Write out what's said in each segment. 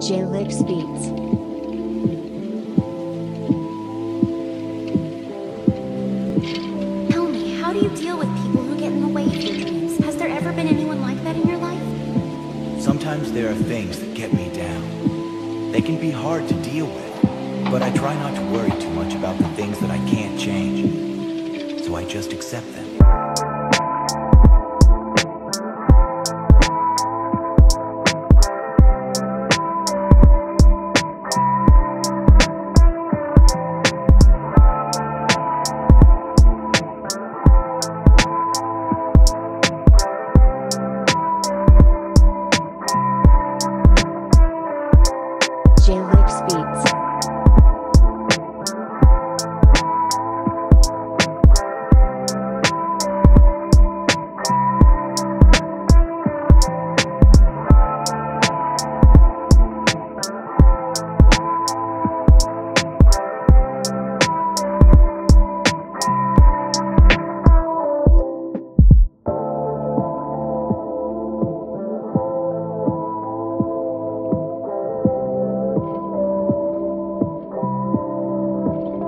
J-Luxx Beats. Tell me, how do you deal with people who get in the way of your dreams? Has there ever been anyone like that in your life? Sometimes there are things that get me down. They can be hard to deal with, but I try not to worry too much about the things that I can't change. So I just accept them.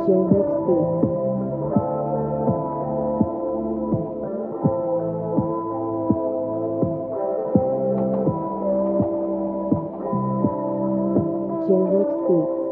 J-Luxx Beats. J-Luxx Beats.